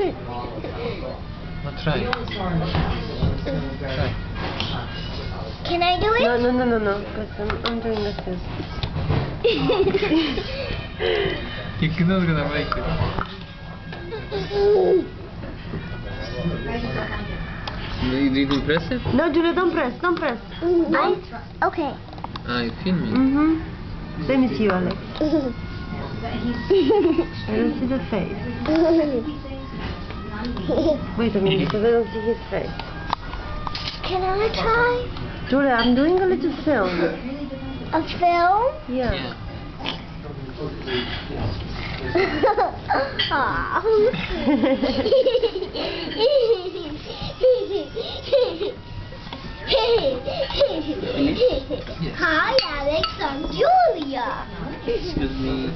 No try. Try. Can I do it? No, no, no, no, no. Because I'm, I'm doing this too. You cannot gonna make it. Did you do press it? No, Julia, don't press, don't press. I, okay. Ah, you filming? Mm-hmm. Let me see you, Alex. I don't see the face. Wait a minute, because I don't see his face. Can I try Julia, I'm doing a little film. a film? Yeah. Yeah. Hi, Alex. I'm Julia. Excuse me.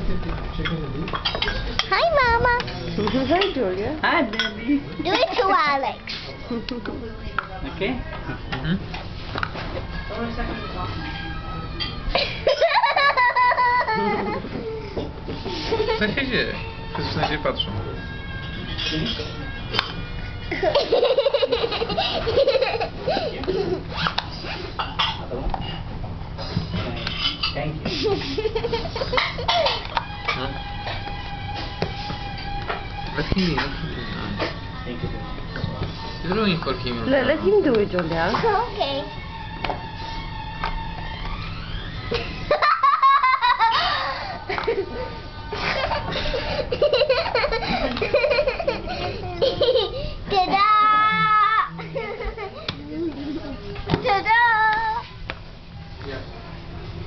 Hi, Mama. Hi, Julia. Hi, baby. Do it to Alex. Okay. Mhm. Co się dzieje? Wszyscy na ciebie patrzą. you. Let him be, let him be. No. Thank you. You're ruining for him. let, let him do it, Julia. okay.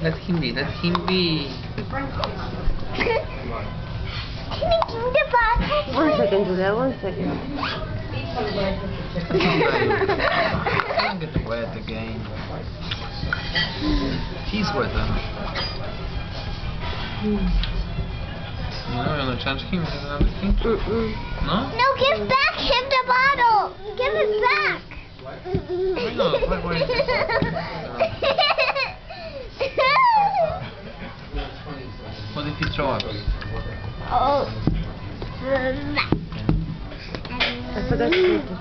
Let him be, let him be. One second, Julia, one second. Don't get wet again. He's wetter. No, you wanna change him with another thing? No? No, give back him the bottle. Give it back. No, why- why di piccioni. Oh. Aspetta, aspetta.